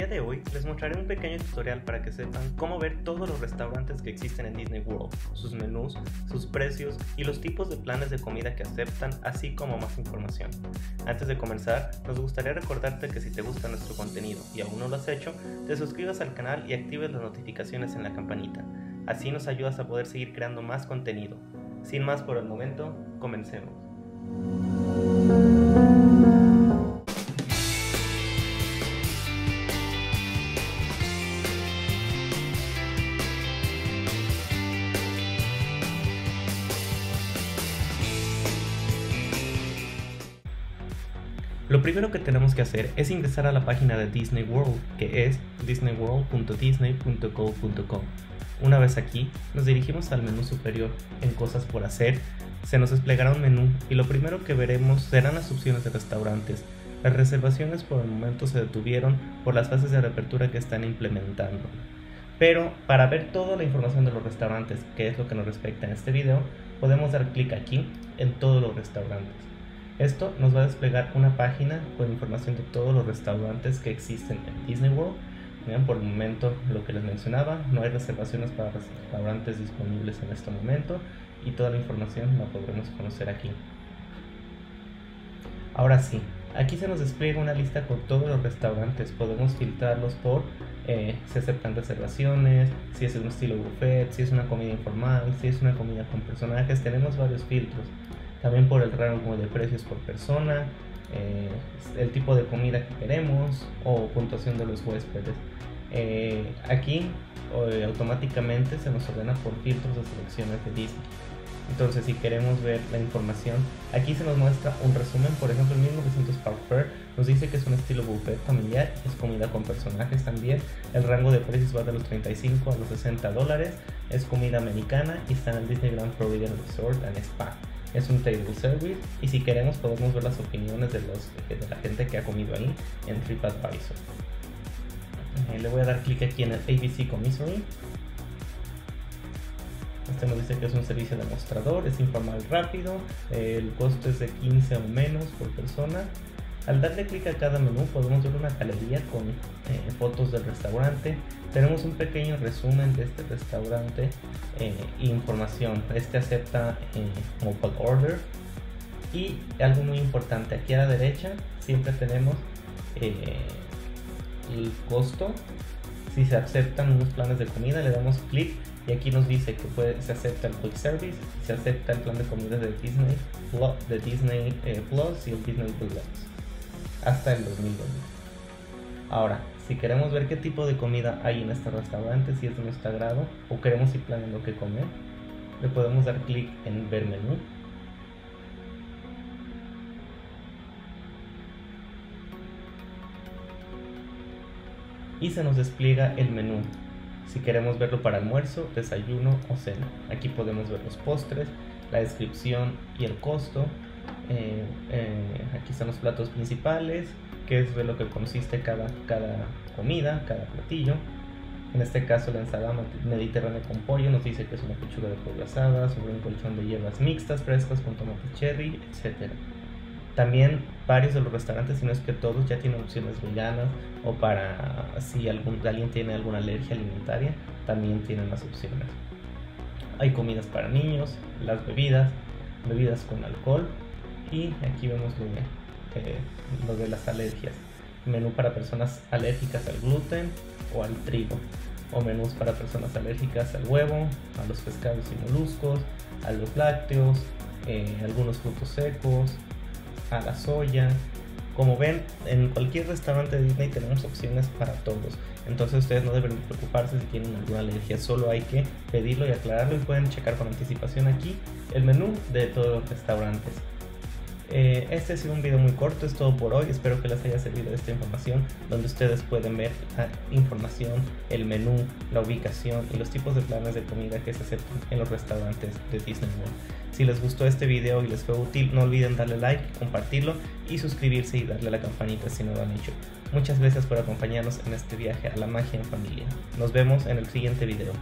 día de hoy les mostraré un pequeño tutorial para que sepan cómo ver todos los restaurantes que existen en Disney World, sus menús, sus precios y los tipos de planes de comida que aceptan, así como más información. Antes de comenzar, nos gustaría recordarte que si te gusta nuestro contenido y aún no lo has hecho, te suscribas al canal y actives las notificaciones en la campanita. Así nos ayudas a poder seguir creando más contenido. Sin más por el momento, comencemos. Lo primero que tenemos que hacer es ingresar a la página de Disney World, que es disneyworld.disney.go.com. Una vez aquí, nos dirigimos al menú superior en Cosas por hacer, se nos desplegará un menú y lo primero que veremos serán las opciones de restaurantes. Las reservaciones por el momento se detuvieron por las fases de reapertura que están implementando. Pero para ver toda la información de los restaurantes, que es lo que nos respecta en este video, podemos dar clic aquí en todos los restaurantes. Esto nos va a desplegar una página con información de todos los restaurantes que existen en Disney World. Vean, por el momento lo que les mencionaba, no hay reservaciones para restaurantes disponibles en este momento y toda la información la podremos conocer aquí. Ahora sí, aquí se nos despliega una lista con todos los restaurantes, podemos filtrarlos por eh, si aceptan reservaciones, si es un estilo buffet, si es una comida informal, si es una comida con personajes, tenemos varios filtros también por el rango de precios por persona, eh, el tipo de comida que queremos o puntuación de los huéspedes. Eh, aquí eh, automáticamente se nos ordena por filtros de selecciones de Disney. Entonces, si queremos ver la información, aquí se nos muestra un resumen. Por ejemplo, el 1900 Park Fair nos dice que es un estilo buffet familiar, es comida con personajes también. El rango de precios va de los 35 a los 60 dólares. Es comida americana y está en el Disney Grand Florida Resort and Spa es un table service y si queremos podemos ver las opiniones de, los, de la gente que ha comido ahí en TripAdvisor. Eh, le voy a dar clic aquí en el ABC Commissary. Este nos dice que es un servicio de mostrador, es informal rápido, el costo es de 15 o menos por persona al darle clic a cada menú podemos ver una galería con eh, fotos del restaurante. Tenemos un pequeño resumen de este restaurante e información. Este acepta eh, mobile order. Y algo muy importante, aquí a la derecha siempre tenemos el costo. Si se aceptan unos planes de comida, le damos clic y aquí nos dice que se acepta el Quick Service, se acepta el plan de comida de Disney, de Disney Plus y el Disney Deluxe hasta el 2020. Ahora, si queremos ver qué tipo de comida hay en este restaurante, si es de nuestro agrado o queremos ir planeando qué comer, le podemos dar clic en ver menú. Y se nos despliega el menú. Si queremos verlo para almuerzo, desayuno o cena. Aquí podemos ver los postres, la descripción y el costo, eh, eh, aquí están los platos principales, que es de lo que consiste cada, cada comida, cada platillo. En este caso la ensalada mediterránea con pollo nos dice que es una pechuga de pollo asada, sobre un colchón de hierbas mixtas, frescas con tomate cherry, etc. También varios de los restaurantes, si no es que todos, ya tienen opciones veganas o para si algún, alguien tiene alguna alergia alimentaria, también tienen las opciones. Hay comidas para niños, las bebidas, bebidas con alcohol, y aquí vemos eh, lo de las alergias. Menú para personas alérgicas al gluten o al trigo. O menús para personas alérgicas al huevo, a los pescados y moluscos, a los lácteos, eh, algunos frutos secos, a la soya. Como ven, en cualquier restaurante de Disney tenemos opciones para todos. Entonces ustedes no deben preocuparse si tienen alguna alergia, solo hay que pedirlo y aclararlo y pueden checar con anticipación aquí el menú de todos los restaurantes. Eh, este ha sido un video muy corto, es todo por hoy. Espero que les haya servido esta información, donde ustedes pueden ver la información, el menú, la ubicación y los tipos de planes de comida que se aceptan en los restaurantes de Disney World. Si les gustó este video y les fue útil, no olviden darle like, compartirlo y suscribirse y darle a la campanita si no lo han hecho. Muchas gracias por acompañarnos en este viaje a la magia en familia. Nos vemos en el siguiente video.